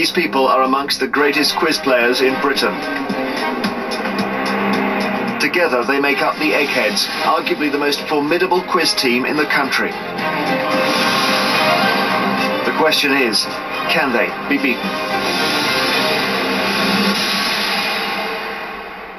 These people are amongst the greatest quiz players in Britain. Together, they make up the Eggheads, arguably the most formidable quiz team in the country. The question is, can they be beaten?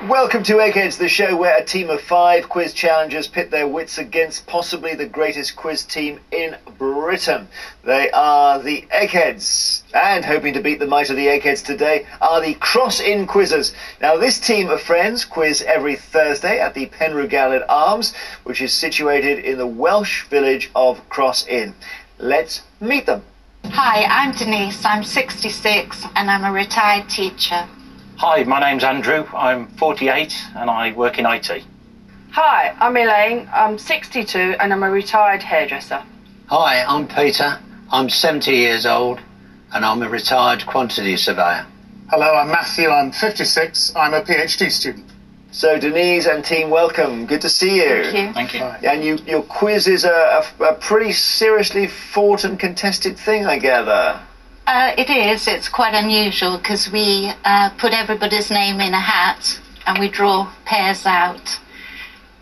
Welcome to Eggheads, the show where a team of five quiz challengers pit their wits against possibly the greatest quiz team in Britain. They are the Eggheads, and hoping to beat the might of the Eggheads today are the Cross Inn Quizzers. Now, this team of friends quiz every Thursday at the Penrhiwgaled Arms, which is situated in the Welsh village of Cross Inn. Let's meet them. Hi, I'm Denise. I'm 66 and I'm a retired teacher. Hi, my name's Andrew. I'm 48 and I work in IT. Hi, I'm Elaine. I'm 62 and I'm a retired hairdresser. Hi, I'm Peter. I'm 70 years old and I'm a retired quantity surveyor. Hello, I'm Matthew. I'm 56. I'm a PhD student. So, Denise and team, welcome. Good to see you. Thank you. Thank you. And you, your quiz is a, a, a pretty seriously fought and contested thing, I gather. Uh, it is. It's quite unusual because we uh, put everybody's name in a hat and we draw pairs out.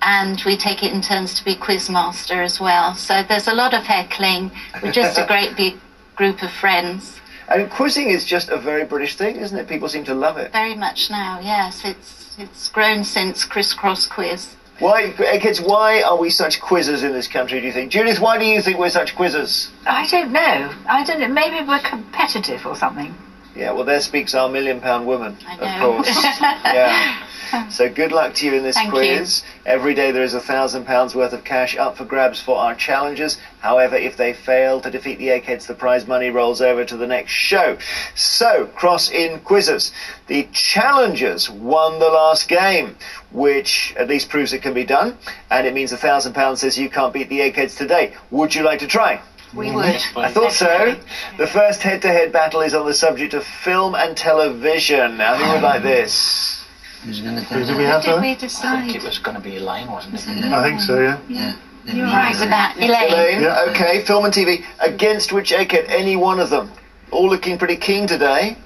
And we take it in turns to be quizmaster as well. So there's a lot of heckling. We're just a great big group of friends. And quizzing is just a very British thing, isn't it? People seem to love it. Very much now, yes. It's it's grown since Criss Cross Quiz. Why, kids, why are we such quizzers in this country, do you think? Judith, why do you think we're such quizzers? I don't know. I don't know. Maybe we're competitive or something. Yeah, well, there speaks our million pound woman, of course. yeah. So good luck to you in this Thank quiz. Every day there is a thousand pounds worth of cash up for grabs for our challengers. However, if they fail to defeat the eggheads, the prize money rolls over to the next show. So, cross inn quizzes. The challengers won the last game, which at least proves it can be done, and it means a thousand pounds says you can't beat the eggheads today. Would you like to try? We mm-hmm. would. I thought so. The first head-to-head battle is on the subject of film and television. Now, who would like this? Who's going to Who do do we have Did there? we I think decide? it was going to be Elaine, wasn't it? I think so, yeah. Yeah. You're right with that, Elaine. Elaine? Yeah. Okay, film and TV. Against which egghead? Any one of them? All looking pretty keen today,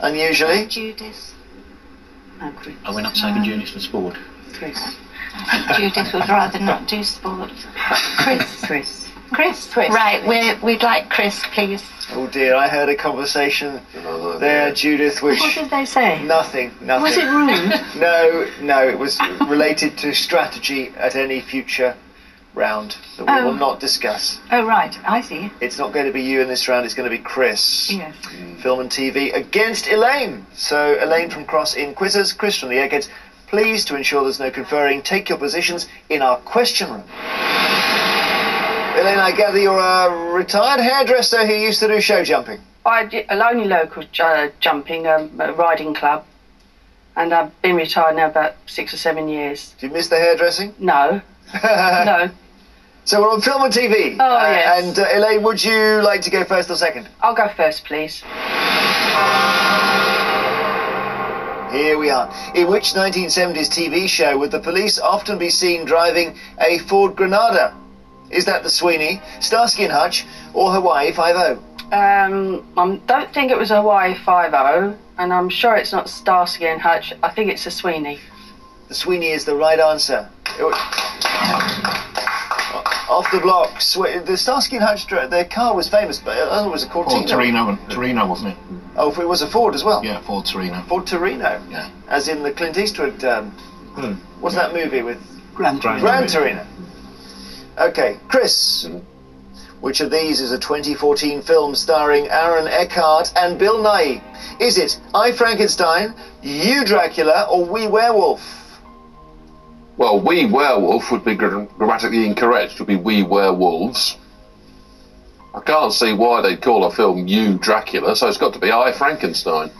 unusually. Judith. Oh, Chris. Are we not saving Judith for sport? Chris. I think Judith would rather not do sport. Chris. Chris. Chris. Right, we're, we'd like Chris, please. Oh dear, I heard a conversation there, Judith, which... What did they say? Nothing, nothing. Was it rude? No, no, it was related to strategy at any future round that we will Oh. not discuss. oh, right. I see. It's not going to be you in this round, it's going to be Chris. Yes. Hmm. Film and TV against Elaine. So, Elaine from Cross Inn Quizzes, Chris from the Eggheads. Please, to ensure there's no conferring, take your positions in our question room. Elaine, I gather you're a retired hairdresser who used to do show jumping. I did lonely local uh, jumping um, a riding club, and I've been retired now about six or seven years. Do you miss the hairdressing? No, no, So we're on film and TV. Oh, Uh, yes. And uh, Elaine, would you like to go first or second? I'll go first, please. Here we are. In which 1970s TV show would the police often be seen driving a Ford Granada? Is that the Sweeney, Starsky and Hutch, or Hawaii 5 Um, I don't think it was a Hawaii Five O, and I'm sure it's not Starsky and Hutch. I think it's the Sweeney. The Sweeney is the right answer. Off the block. Swe- the Starsky and Hutch, their car was famous, but I it was a Cortina. Ford Torino, Torino, wasn't it? Oh, if it was a Ford as well. Yeah, Ford Torino. Ford Torino. Yeah. As in the Clint Eastwood. Um, What's that movie with Grand Grand Gran Torino. Okay, Chris. Which of these is a 2014 film starring Aaron Eckhart and Bill Nighy? Is it I Frankenstein, You Dracula, or We Werewolf? Well, we werewolf would be grammatically incorrect. It would be we werewolves. I can't see why they'd call a film You Dracula, so it's got to be I Frankenstein.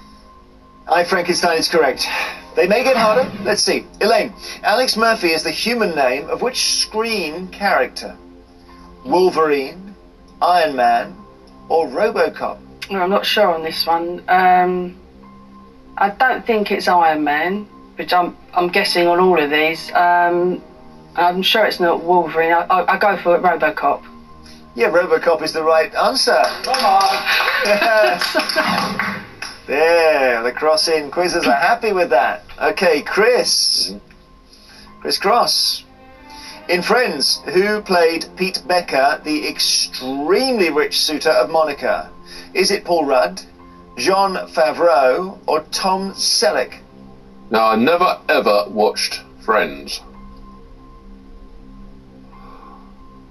I Frankenstein is correct. They may get harder. Let's see. Elaine, Alex Murphy is the human name of which screen character? Wolverine, Iron Man, or Robocop? Well, I'm not sure on this one. Um, I don't think it's Iron Man, which I'm I'm guessing on all of these. Um, I'm sure it's not Wolverine. I, I, I go for RoboCop. Yeah, Robocop is the right answer. Come on. There, the cross inn quizzes are happy with that. Okay, Chris. Chris Cross. In Friends, who played Pete Becker, the extremely rich suitor of Monica? Is it Paul Rudd, Jon Favreau, or Tom Selleck? Now, I never ever watched Friends.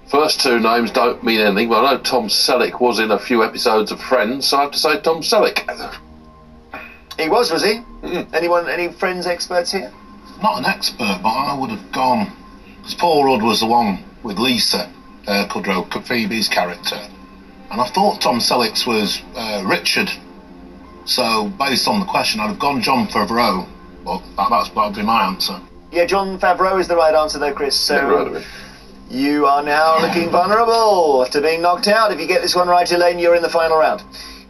First two names don't mean anything, but I know Tom Selleck was in a few episodes of Friends, so I have to say Tom Selleck. He was, was he? Mm. Anyone, any Friends experts here? Not an expert, but I would have gone. Because Paul Rudd was the one with Lisa uh, Kudrow, Phoebe's character. And I thought Tom Selleck's was uh, Richard. So, based on the question, I'd have gone Jon Favreau. But that, that's, that would be my answer. Yeah, Jon Favreau is the right answer though, Chris. So Never heard of. You are now looking vulnerable to being knocked out. If you get this one right, Elaine, you're in the final round.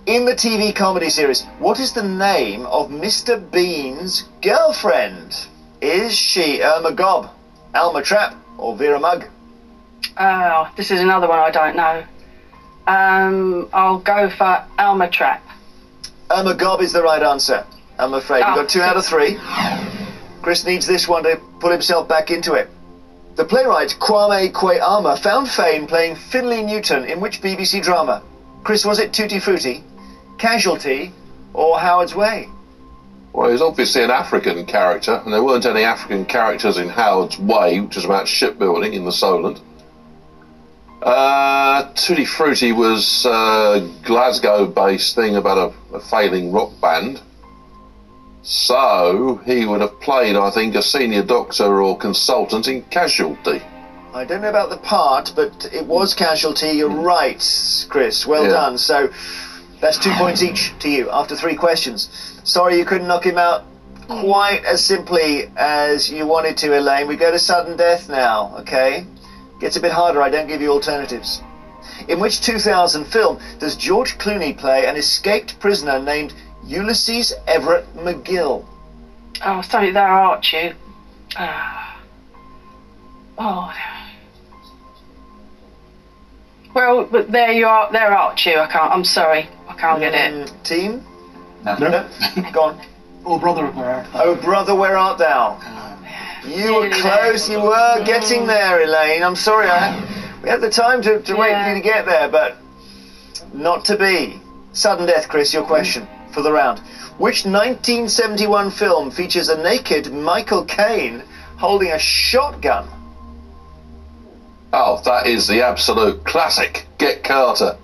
In the TV comedy series, what is the name of Mr. Bean's girlfriend? Is she Irma Gobb, Alma Trapp, or Vera Mugg? Oh, this is another one I don't know. Um, I'll go for Alma Trapp. Irma Gobb is the right answer. I'm afraid. Oh. got two out of three. Chris needs this one to pull himself back into it. The playwright Kwame Kwei-Armah found fame playing Finley Newton in which BBC drama? Chris, was it Tutti Frutti, Casualty, or Howard's Way? Well, he's obviously an African character, and there weren't any African characters in Howard's Way, which is about shipbuilding in the Solent. Uh, Tutti Frutti was a Glasgow-based thing about a, a failing rock band. So he would have played, I think, a senior doctor or consultant in Casualty. I don't know about the part, but it was Casualty. You're right, Chris. Well Yeah. done. So that's two points each to you after three questions. Sorry you couldn't knock him out quite as simply as you wanted to, Elaine. We go to sudden death now, okay? Gets a bit harder. I don't give you alternatives. In which 2000 film does George Clooney play an escaped prisoner named Ulysses Everett McGill? Oh, something there, aren't you? Ah. oh. Well, but there you are. There, aren't you? I can't. I'm sorry. I can't get it. Mm, team? No. No? Go on. Oh, brother, where? Oh, brother, where art thou? You were Nearly close. You were getting there, Elaine. I'm sorry. I had, we had the time to, to wait for you to get there, but not to be. Sudden death, Chris. Your question for the round. Which 1971 film features a naked Michael Caine holding a shotgun? Oh, that is the absolute classic. Get Carter.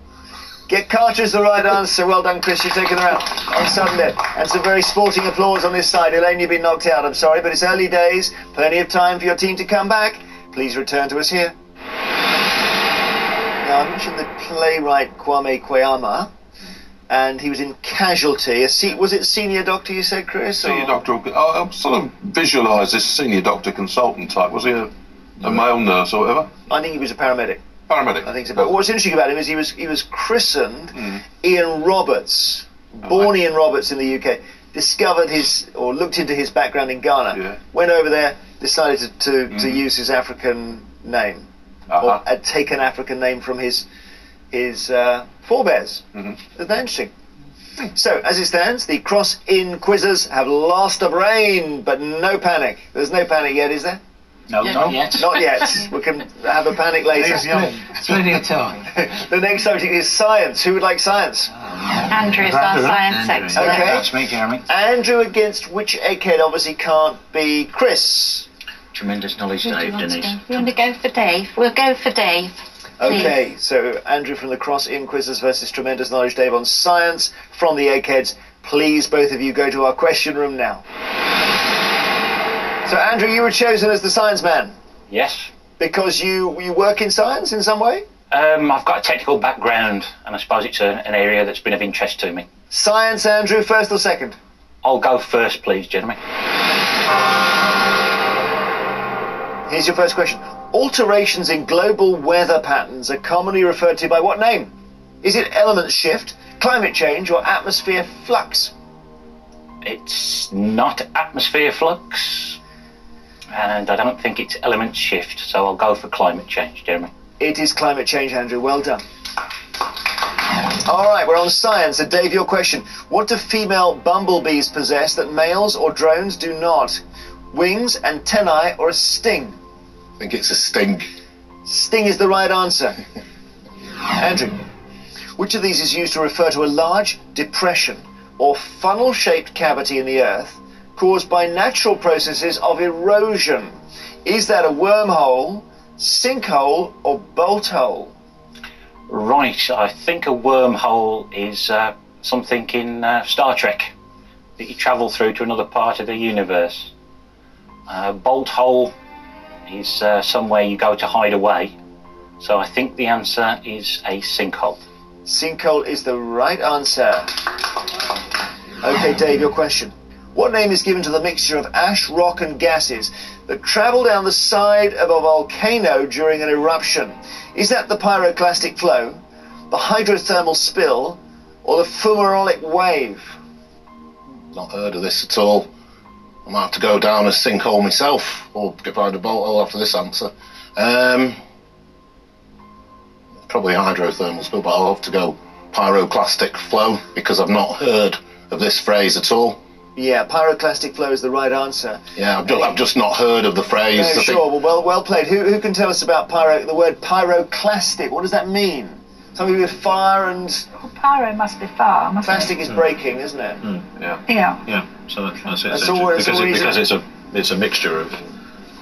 Get Carter is the right answer. Well done, Chris. You've taken the round on Sunday. And some very sporting applause on this side. Elaine, you've been knocked out. I'm sorry, but it's early days. Plenty of time for your team to come back. Please return to us here. Now, I mentioned the playwright Kwame Kwei-Armah, and he was in Casualty. A se- was it senior doctor, you said, Chris? or- Senior doctor. I, I sort of visualise this senior doctor consultant type. Was he a, a male nurse or whatever? I think he was a paramedic. Paramedic. I think so. But what's interesting about him is he was he was christened Mm. Ian Roberts, born Ian Roberts in the UK. Discovered his or looked into his background in Ghana. Yeah. Went over there, decided to to, to Mhm. use his African name Uh-huh. or had taken African name from his his uh, forebears. Mhm. Isn't that interesting? So, as it stands, the cross-inn quizzers have lost a brain, but no panic. There's no panic yet, is there? No, not yet. Not yet. we can have a panic later. Plenty of time. the next subject is science. Who would like science? Oh, Andrew's our science Andrew. expert. Okay. That's me, Jeremy. Andrew against which egghead obviously can't be Chris. Tremendous knowledge, Who Dave, you want to Denise. go? You want to go for Dave? We'll go for Dave. Okay, so Andrew from the Cross Inn Quizzes versus Tremendous Knowledge Dave on science from the eggheads. Please, both of you, go to our question room now. So, Andrew, you were chosen as the science man Yes. because you you work in science in some way. Um, I've got a technical background, and I suppose it's a, an area that's been of interest to me. Science, Andrew, first or second? I'll go first, please, Jeremy. Here's your first question. Alterations in global weather patterns are commonly referred to by what name? Is it element shift, climate change, or atmosphere flux? It's not atmosphere flux, and I don't think it's element shift, so I'll go for climate change, Jeremy. It is climate change, Andrew. Well done. All right, we're on science. So, Dave, your question. What do female bumblebees possess that males or drones do not? Wings, antennae, or a sting? I think it's a sting. Sting is the right answer. Andrew, which of these is used to refer to a large depression or funnel shaped cavity in the earth caused by natural processes of erosion? Is that a wormhole, sinkhole, or bolt hole? Right, I think a wormhole is uh, something in uh, Star Trek that you travel through to another part of the universe. Uh, bolt hole is uh, somewhere you go to hide away. So I think the answer is a sinkhole. Sinkhole is the right answer. Okay, Dave, your question. What name is given to the mixture of ash, rock, and gases that travel down the side of a volcano during an eruption? Is that the pyroclastic flow, the hydrothermal spill, or the fumarolic wave? Not heard of this at all. I might have to go down a sinkhole myself, or find a bolt hole after this answer. Um, probably hydrothermal spill, but I'll have to go pyroclastic flow because I've not heard of this phrase at all. Yeah, pyroclastic flow is the right answer. Yeah, I've, ju- I've just not heard of the phrase. No, sure. Well, well, well played. Who, who can tell us about pyro? The word pyroclastic. What does that mean? Something with fire and Well, pyro must be fire, mustn't clastic is hmm. breaking, isn't it? Hmm, yeah. Yeah. yeah. So that, that's it. That's essentially. all- that's because all it, because it's a it's a mixture of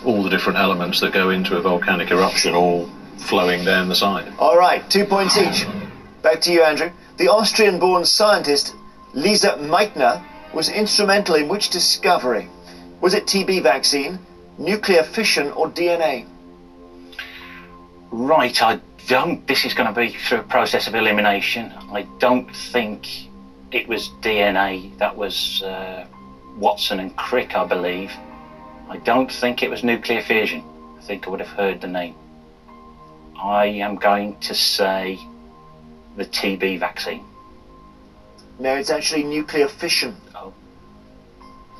all the different elements that go into a volcanic eruption, all flowing down the side. All right, two points each. Back to you, Andrew. The Austrian-born scientist Lise Meitner was instrumental in which discovery? Was it TB vaccine, nuclear fission, or DNA? Right, I don't. This is going to be through a process of elimination. I don't think it was DNA. That was uh, Watson and Crick, I believe. I don't think it was nuclear fission. I think I would have heard the name. I am going to say the TB vaccine. No, it's actually nuclear fission.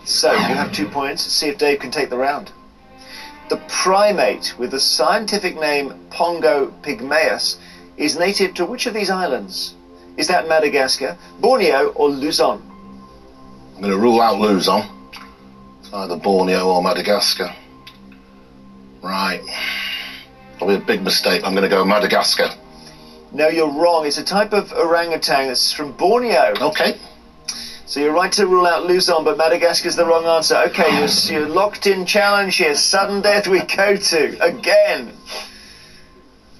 So you have two points. See if Dave can take the round. The primate with the scientific name Pongo pygmaeus is native to which of these islands? Is that Madagascar, Borneo, or Luzon? I'm going to rule out Luzon. It's either Borneo or Madagascar. Right. Probably a big mistake. I'm going to go Madagascar. No, you're wrong. It's a type of orangutan that's from Borneo. Okay. So you're right to rule out Luzon, but Madagascar's the wrong answer. Okay, you're, you're locked in challenge here. Sudden death we go to. Again.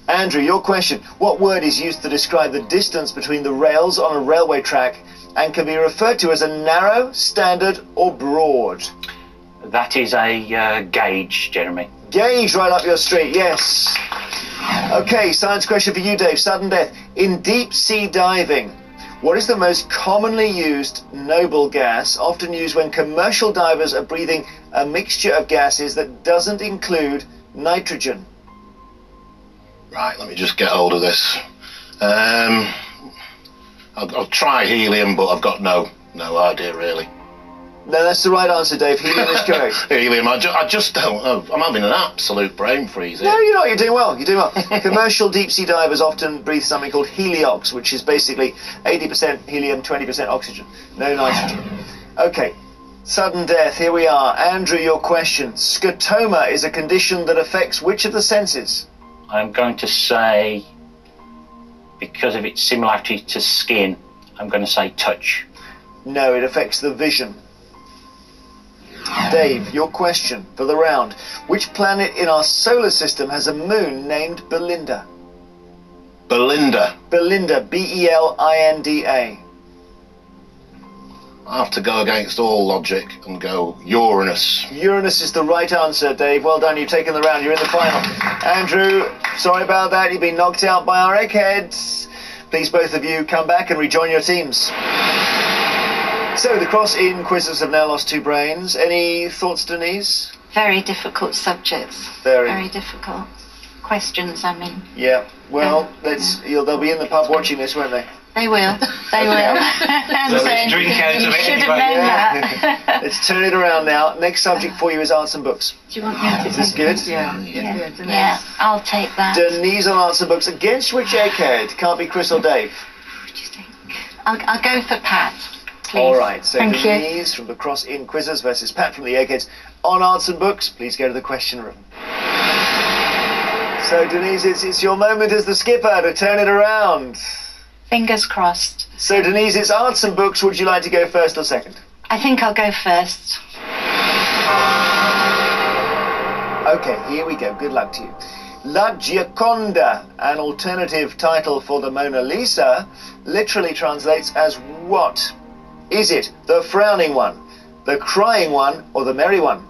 Andrew, your question. What word is used to describe the distance between the rails on a railway track and can be referred to as a narrow, standard, or broad? That is a uh, gauge, Jeremy. Gauge right up your street, yes. Okay, science question for you, Dave. Sudden death. In deep sea diving, what is the most commonly used noble gas, often used when commercial divers are breathing a mixture of gases that doesn't include nitrogen? Right, let me just get hold of this. Um, I'll, I'll try helium, but I've got no no idea really. No, that's the right answer, Dave. Helium is correct. Helium, I, ju- I just don't oh, know. I'm having an absolute brain freeze here. No, you're not. You're doing well. You're doing well. Commercial deep sea divers often breathe something called heliox, which is basically 80% helium, 20% oxygen. No nitrogen. Okay. Sudden death. Here we are. Andrew, your question. Scotoma is a condition that affects which of the senses? I'm going to say, because of its similarity to skin, I'm going to say touch. No, it affects the vision. Dave, your question for the round. Which planet in our solar system has a moon named Belinda? Belinda. Belinda, B E L I N D A. I have to go against all logic and go Uranus. Uranus is the right answer, Dave. Well done, you've taken the round. You're in the final. Andrew, sorry about that. You've been knocked out by our eggheads. Please, both of you, come back and rejoin your teams. So, the cross inn quizzes have now lost two brains. Any thoughts, Denise? Very difficult subjects. Very. Very difficult questions, I mean. Yeah. Well, um, let's. You'll, they'll be in the pub watching this, won't they? They will. They will. and So let's saying, drink out you of it should have known Yeah. that. Let's turn it around now. Next subject for you is arts and books. Do you want me to Is this good? it? Yeah. Yeah. Yeah. Yeah, I'll take that. Denise on arts and books against which egghead? Can't be Chris or Dave. What do you think? I'll, I'll go for Pat. Please. All right, so Thank you. Denise from the Cross Inn Quizzers versus Pat from the Eggheads on Arts and Books. Please go to the question room. So, Denise, it's, it's your moment as the skipper to turn it around. Fingers crossed. So, Denise, it's Arts and Books. Would you like to go first or second? I think I'll go first. Okay, here we go. Good luck to you. La Gioconda, an alternative title for the Mona Lisa, literally translates as what? Is it the frowning one, the crying one, or the merry one?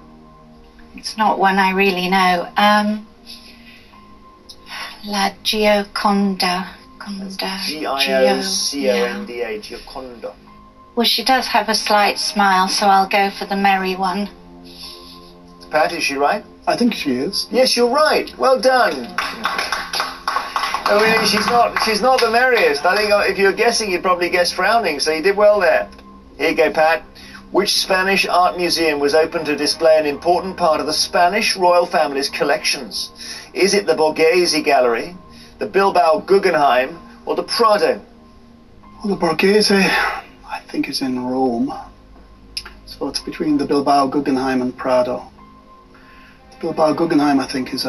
It's not one I really know. Um, La Gioconda. Conda. G I O C O N D A, Gioconda. Well, she does have a slight smile, so I'll go for the merry one. Pat, is she right? I think she is. Yes, you're right. Well done. I mean, she's not. She's not the merriest. I think uh, if you're guessing, you'd probably guess frowning. So you did well there. Here you go, Pat. Which Spanish art museum was open to display an important part of the Spanish royal family's collections? Is it the Borghese Gallery, the Bilbao Guggenheim, or the Prado? Well, the Borghese, I think, is in Rome. So it's between the Bilbao Guggenheim and Prado. The Bilbao Guggenheim, I think, is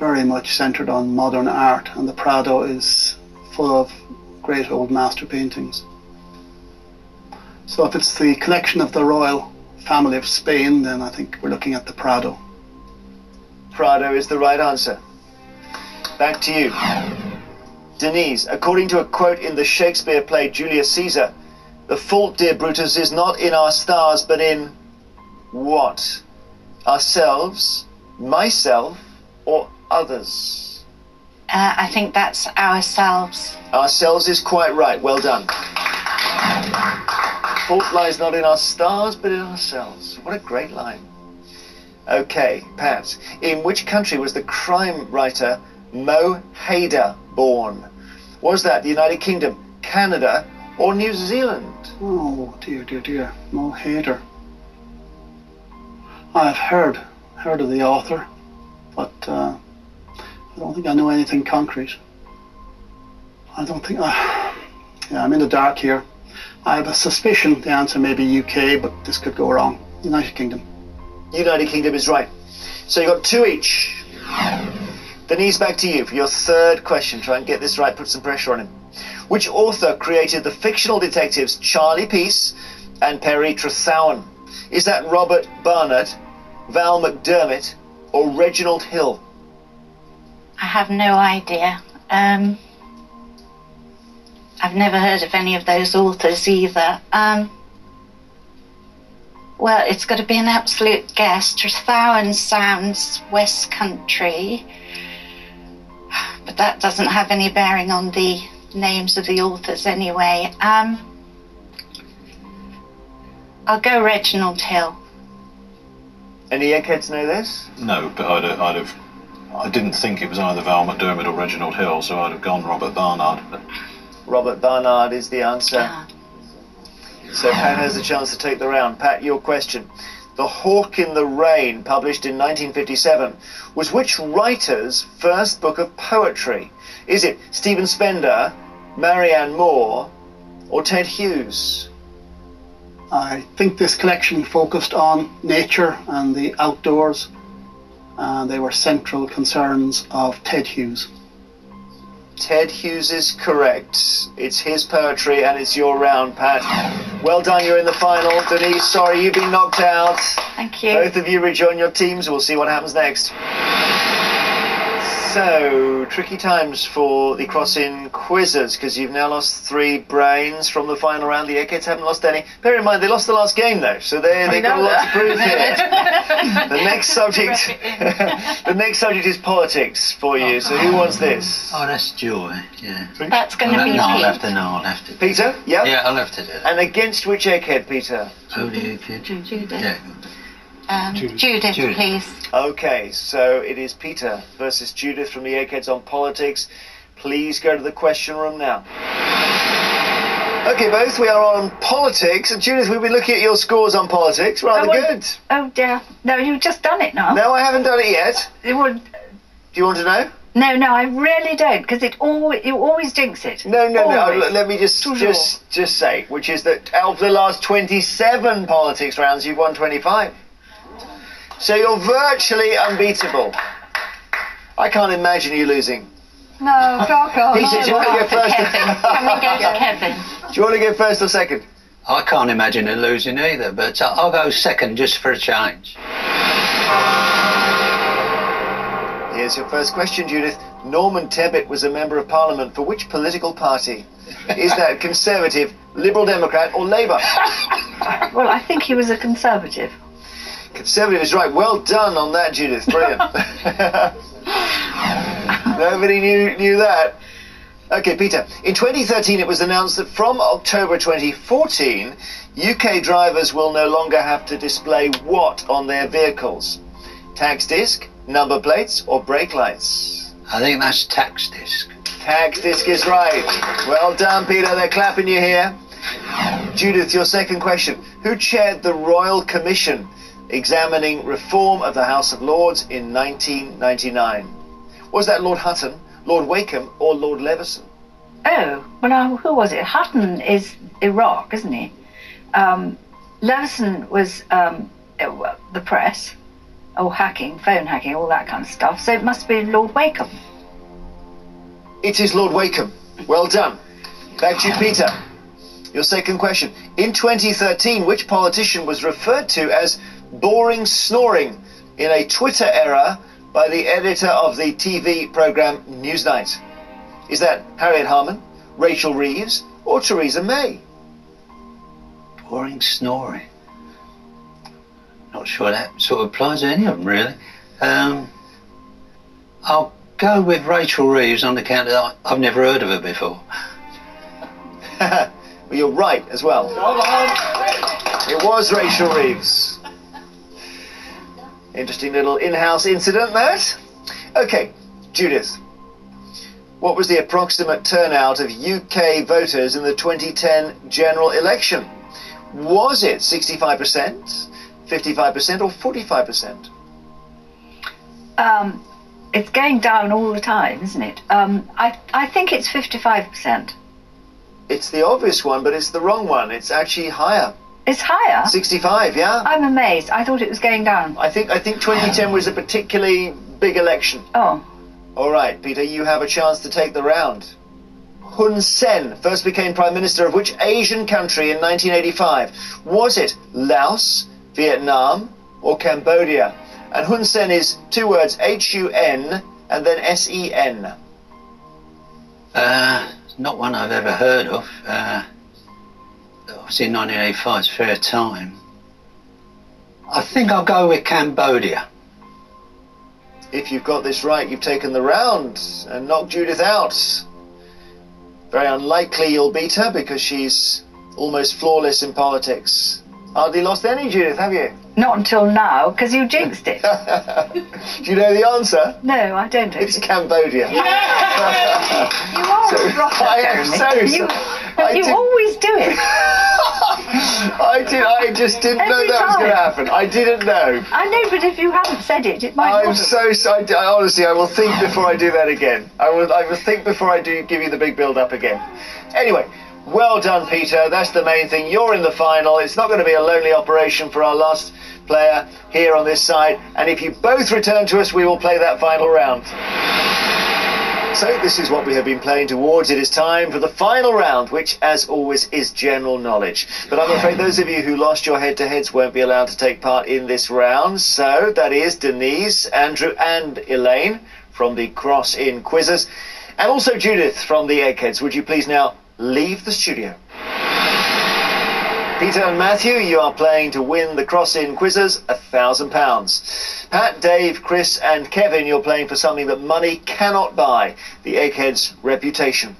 very much centered on modern art, and the Prado is full of great old master paintings. So if it's the collection of the royal family of Spain, then I think we're looking at the Prado. Prado is the right answer. Back to you. Denise, according to a quote in the Shakespeare play Julius Caesar, the fault, dear Brutus, is not in our stars, but in what? Ourselves, myself, or others? Uh, I think that's ourselves. Ourselves is quite right. Well done. Fault lies not in our stars, but in ourselves. What a great line. Okay, Pat. In which country was the crime writer Mo Hayder born? Was that the United Kingdom, Canada, or New Zealand? Oh dear, dear, dear. Mo Hayder. I've heard heard of the author, but uh, I don't think I know anything concrete. I don't think. Uh, yeah, I'm in the dark here. I have a suspicion the answer may be UK, but this could go wrong. United Kingdom. United Kingdom is right. So you got two each. Denise, back to you for your third question. Try and get this right, put some pressure on him. Which author created the fictional detectives Charlie Peace and Perry Trethowan? Is that Robert Barnard, Val McDermott, or Reginald Hill? I have no idea. Um, I've never heard of any of those authors either. Um, well, it's got to be an absolute guess. Trethowan sounds West Country, but that doesn't have any bearing on the names of the authors anyway. Um, I'll go Reginald Hill. Any eggheads know this? No, but I'd, I'd have. I didn't think it was either Val McDermott or Reginald Hill, so I'd have gone Robert Barnard. But Robert Barnard is the answer. Ah. So Pat has a chance to take the round. Pat, your question. The Hawk in the Rain, published in 1957, was which writer's first book of poetry? Is it Stephen Spender, Marianne Moore, or Ted Hughes? I think this collection focused on nature and the outdoors. And they were central concerns of Ted Hughes. Ted Hughes is correct. It's his poetry and it's your round, Pat. Well done, you're in the final. Denise, sorry, you've been knocked out. Thank you. Both of you rejoin your teams. We'll see what happens next. So, tricky times for the cross-inn quizzers because you've now lost three brains from the final round. The Eggheads haven't lost any. Bear in mind, they lost the last game though, so they, they've got a know lot to that. prove here. the next subject, the next subject is politics for you. So, who wants oh. this? Oh, that's joy. Yeah. That's going to I'll- be no, I'll Pete. have to. No, I'll have to. Peter? Yeah. Yeah, I'll have to do that. And against which egghead, Peter? Oh, do you. Yeah. Um, Judith, Judith. please. Okay, so it is Peter versus Judith from the Eggheads on politics. Please go to the question room now. Okay, both, we are on politics. And Judith, we've been looking at your scores on politics. Rather Oh, well- good. Oh dear. No, you've just done it now. No, I haven't done it yet. It would. Do you want to know? No, no, I really don't, because it always you always jinx it. No, no, no. Always. l- Let me just Toujours. just just say, which is that out of the last 27 politics rounds, you've won 25. So you're virtually unbeatable. I can't imagine you losing. No, Clark, oh, Peter, do you want to Go go first? Kevin. Can we go to Kevin? Do you want to go first or second? I can't imagine her losing either, but uh, I'll go second just for a change. Here's your first question, Judith. Norman Tebbit was a member of Parliament for which political party? Is that Conservative, Liberal Democrat, or Labour? Well, I think he was a conservative. Conservative is right. Well done on that, Judith. Brilliant. Nobody knew knew that. Okay, Peter. In 2013, it was announced that from October 2014, UK drivers will no longer have to display what on their vehicles? Tax disc, number plates, or brake lights? I think that's tax disc. Tax disc is right. Well done, Peter. They're clapping you here. Judith, your second question. Who chaired the Royal Commission examining reform of the House of Lords in 1999? Was that Lord Hutton, Lord Wakeham, or Lord Leveson? Oh, well, now, who was it? Hutton is Iraq, isn't he? Um, Leveson was um, uh, the press, or hacking, phone hacking, all that kind of stuff. So it must be Lord Wakeham. It is Lord Wakeham. Well done. Back to you, Peter. Your second question. In 2013, which politician was referred to as boring snoring in a Twitter error by the editor of the TV program Newsnight? Is that Harriet Harman, Rachel Reeves, or Theresa May? Boring snoring. Not sure that sort of applies to any of them, really. Um, I'll go with Rachel Reeves on the count that I- I've never heard of her before. well, you're right as well. It was Rachel Reeves. Interesting little in-house incident, that. Okay, Judith. What was the approximate turnout of UK voters in the 2010 general election? Was it 65%, 55%, or 45%? Um, it's going down all the time, isn't it? Um, I, I think it's 55%. It's the obvious one, but it's the wrong one. It's actually higher. It's higher. 65, yeah. I'm amazed. I thought it was going down. I think I think 2010 was a particularly big election. Oh, All right, Peter, you have a chance to take the round. Hun Sen first became Prime Minister of which Asian country in 1985? Was it Laos, Vietnam, or Cambodia? And Hun Sen is two words H U N and then S E N. Uh, not one I've ever heard of. Uh, obviously, 1985 is fair time. I think I'll go with Cambodia. If you've got this right, you've taken the round and knocked Judith out. Very unlikely you'll beat her because she's almost flawless in politics. Hardly lost any, Judith, have you? not until now, because you jinxed it. Do you know the answer? no, I don't. It's Cambodia. You are a rotter, I am Jeremy. so You, sorry. I you did- always do it. I did. I just didn't know Every that was going to happen. I didn't know. I know, but if you haven't said it, it might I'm so sorry. I, honestly, I will think before I do that again. I will. I will think before I do give you the big build up again. Anyway, well done, Peter. That's the main thing. You're in the final. It's not going to be a lonely operation for our last player here on this side. And if you both return to us, we will play that final round. So this is what we have been playing towards. It is time for the final round, which, as always, is general knowledge. But I'm afraid those of you who lost your head-to-heads won't be allowed to take part in this round. So that is Denise, Andrew, and Elaine from the Cross-Inn Quizzes, and also Judith from the Eggheads. Would you please now leave the studio? Peter and Matthew, you are playing to win the cross-inn quizzes, a thousand pounds. Pat, Dave, Chris, and Kevin, you're playing for something that money cannot buy, the Eggheads' reputation.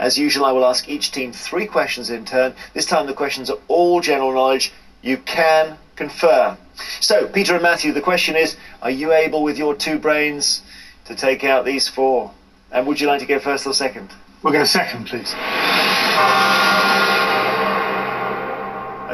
As usual, I will ask each team three questions in turn. This time the questions are all general knowledge. You can confer. So, Peter and Matthew, the question is, are you able with your two brains to take out these four? And would you like to go first or second? We'll go second, please.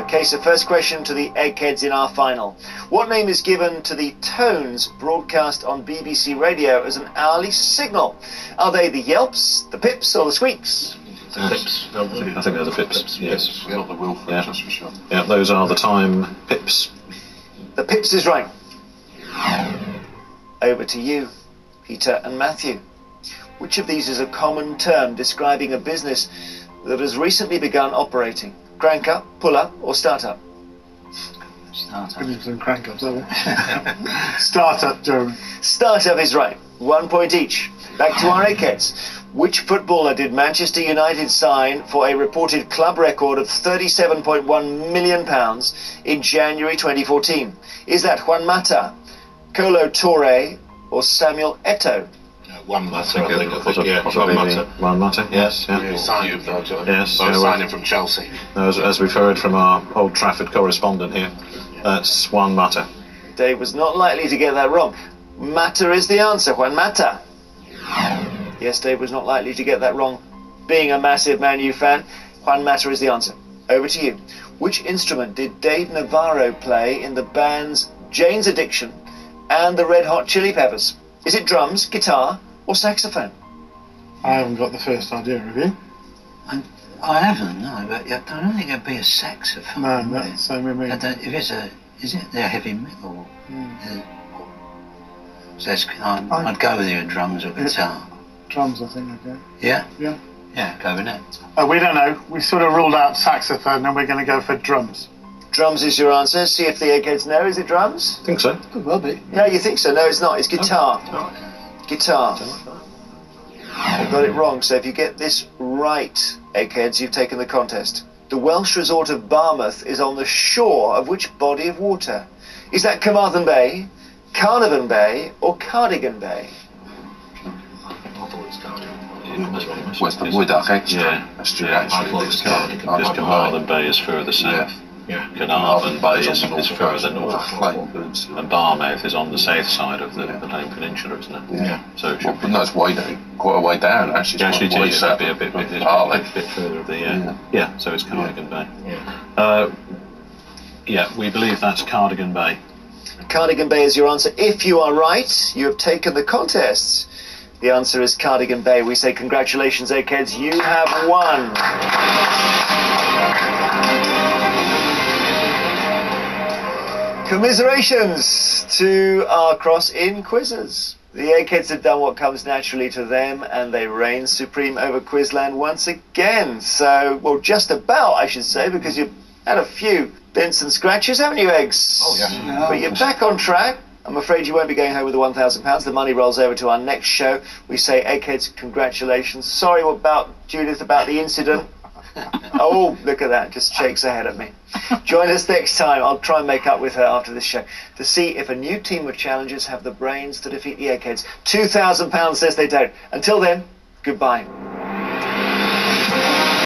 Case, so first question to the eggheads in our final. What name is given to the tones broadcast on BBC Radio as an hourly signal? Are they the yelps, the pips, or the squeaks? The pips. I think, they're the pips. Yes. Not the Wilford, Yeah. that's for sure. Yeah, those are the time pips. The pips is right. Over to you, Peter and Matthew. Which of these is a common term describing a business that has recently begun operating? Crank up, pull up, or start up? Start Give me some crank ups, haven't we? Start up, Jeremy. Start up is right. One point each. Back to our eggheads. Which footballer did Manchester United sign for a reported club record of £37.1 million in January 2014? Is that Juan Mata, Kolo Touré, or Samuel Eto'o? One I think I think. I think yeah, possibly one the- matter. Juan Mata. Yes. Yeah. Yeah, signed him, though, John. Yes, Well, yeah, signed him from Chelsea. As, as we've heard from our Old Trafford correspondent here, that's Juan Mata. Dave was not likely to get that wrong. Mata is the answer, Juan Mata. Yes, Dave was not likely to get that wrong. Being a massive Man U fan, Juan Mata is the answer. Over to you. Which instrument did Dave Navarro play in the bands Jane's Addiction and the Red Hot Chili Peppers? Is it drums, guitar, or saxophone? I haven't got the first idea, have you? I haven't, no, but I don't think it'd be a saxophone. No, would that's it? the same with me. I don't, if it's a, is it a heavy metal? Uh, so that's, I'd, I- I'd go with either drums or guitar. Drums, I think, okay. Yeah? Yeah. Yeah, go with that. Uh, we don't know. We sort of ruled out saxophone and we're going to go for drums. Drums is your answer. See if the eggheads know. Is it drums? I think so. Could well be. No, you think so. No, it's not. It's guitar. Guitar. You got it wrong. So if you get this right, eggheads, you've taken the contest. The Welsh resort of Barmouth is on the shore of which body of water? Is that Carmarthen Bay, Carnarvon Bay, or Cardigan Bay? Where's the wood, I think? Yeah. That's true, Yeah, actually. I thought This it was card. Cardigan, because Carmarthen Bay is further south. Yeah. Carnarvon Bay is, is further coast. north. And Barmouth is on the south side of the, the Lleyn Peninsula, isn't it? Yeah. So it should but be. no, it's way down, quite a way down, actually. Yeah, It's actually, quite way it is. That'd be a bit, of bit, bit, bit further of the. Uh, Yeah. yeah. so it's Cardigan Bay. Yeah. Uh, yeah, we believe that's Cardigan Bay. Cardigan Bay is your answer. If you are right, you have taken the contest. The answer is Cardigan Bay. We say congratulations, eggheads. You have won. Commiserations to our cross inn quizzes. The eggheads have done what comes naturally to them and they reign supreme over Quizland once again. So, well, just about, I should say, because you've had a few dents and scratches, haven't you, eggs? Oh, yeah. But you're back on track. I'm afraid you won't be going home with the £1,000. The money rolls over to our next show. We say, Eggheads, congratulations. Sorry about Judith about the incident. Oh, look at that. Just shakes her head at me. Join us next time. I'll try and make up with her after this show to see if a new team of challengers have the brains to defeat the Eggheads. £2,000 says they don't. Until then, goodbye.